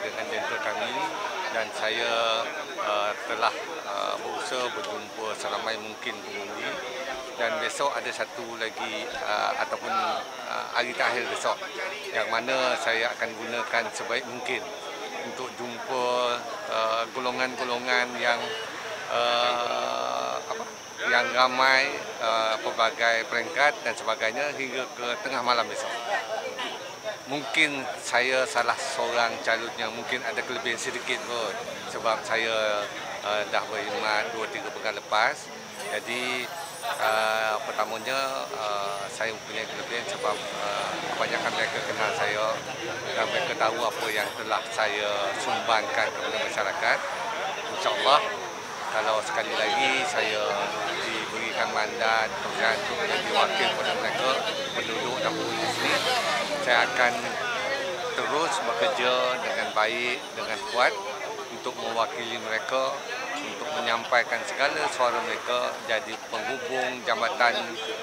dengan jentera kami dan saya uh, telah uh, berusaha berjumpa seramai mungkin pengundi dan besok ada satu lagi uh, ataupun uh, hari terakhir besok yang mana saya akan gunakan sebaik mungkin untuk jumpa uh, golongan-golongan yang uh, apa yang ramai uh, pelbagai peringkat dan sebagainya hingga ke tengah malam besok. Mungkin saya salah seorang calonnya, mungkin ada kelebihan sedikit pun sebab saya uh, dah berkhidmat 2-3 pekan lepas. Jadi uh, pertamanya uh, saya mempunyai kelebihan sebab uh, kebanyakan mereka kenal saya dan mereka tahu apa yang telah saya sumbangkan kepada masyarakat. InsyaAllah kalau sekali lagi saya diberikan mandat untuk menjadi wakil kepada mereka penduduk dan penghuni sini saya akan terus bekerja dengan baik, dengan kuat untuk mewakili mereka untuk menyampaikan segala suara mereka jadi penghubung jambatan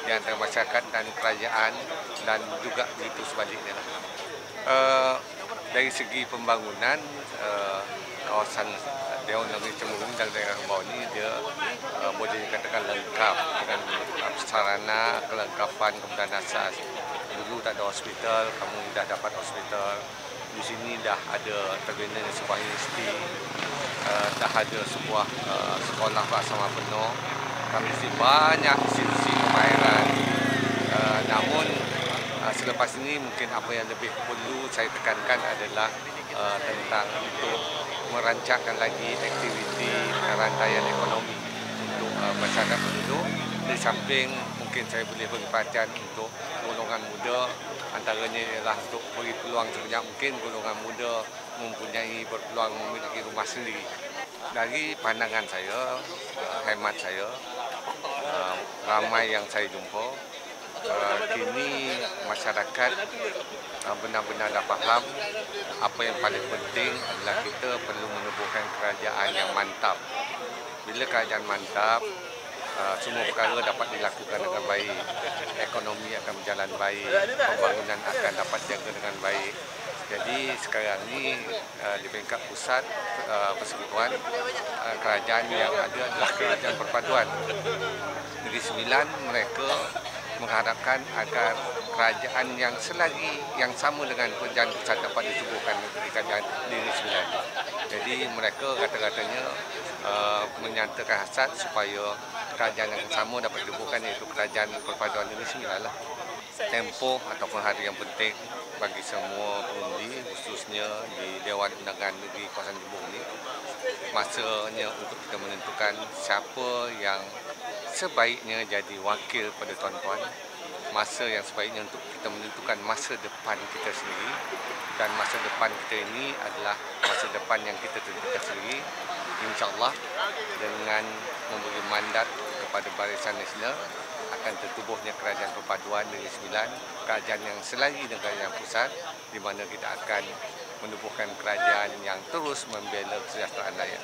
di antara masyarakat dan kerajaan dan juga begitu sebaliknya. Uh, dari segi pembangunan uh, kawasan Dewan Negeri Cemurung dan daerah bawah ini dia uh, boleh dikatakan lengkap dengan sarana kelengkapan kemudian asas dulu tak ada hospital, kamu dah dapat hospital. Di sini dah ada terbina sebuah universiti, uh, dah ada sebuah uh, sekolah bersama penuh. Kami mesti banyak institusi kemahiran. Uh, namun uh, selepas ini mungkin apa yang lebih perlu saya tekankan adalah uh, tentang untuk merancangkan lagi aktiviti rantaian ekonomi untuk uh, masyarakat. Di samping mungkin saya boleh beri perhatian untuk golongan muda antaranya ialah untuk beri peluang sebanyak mungkin golongan muda mempunyai berpeluang memiliki rumah sendiri. Dari pandangan saya, uh, hemat saya, uh, ramai yang saya jumpa, uh, kini masyarakat benar-benar dah faham apa yang paling penting adalah kita perlu menubuhkan kerajaan yang mantap. Bila kerajaan mantap, uh, semua perkara dapat dilakukan dengan baik. Ekonomi akan berjalan baik, pembangunan akan dapat jaga dengan baik. Jadi sekarang ini uh, di peringkat pusat uh, persekutuan uh, kerajaan yang ada adalah kerajaan perpaduan. Negeri Sembilan mereka mengharapkan agar kerajaan yang selagi yang sama dengan kerajaan pusat dapat ditubuhkan di kerajaan Negeri Sembilan. Jadi mereka kata-katanya uh, menyatakan hasrat supaya kerajaan yang sama dapat dibubuhkan iaitu kerajaan perpaduan Negeri Sembilan lah. Tempoh ataupun hari yang penting bagi semua pengundi khususnya di Dewan Undangan Negeri Kawasan Jembung ini masanya untuk kita menentukan siapa yang sebaiknya jadi wakil pada tuan-tuan masa yang sebaiknya untuk kita menentukan masa depan kita sendiri dan masa depan kita ini adalah masa depan yang kita tentukan sendiri insyaAllah dengan memberi mandat kepada Barisan Nasional akan tertubuhnya kerajaan perpaduan Negeri Sembilan kerajaan yang selagi dengan kerajaan pusat di mana kita akan menubuhkan kerajaan yang terus membela kesejahteraan rakyat.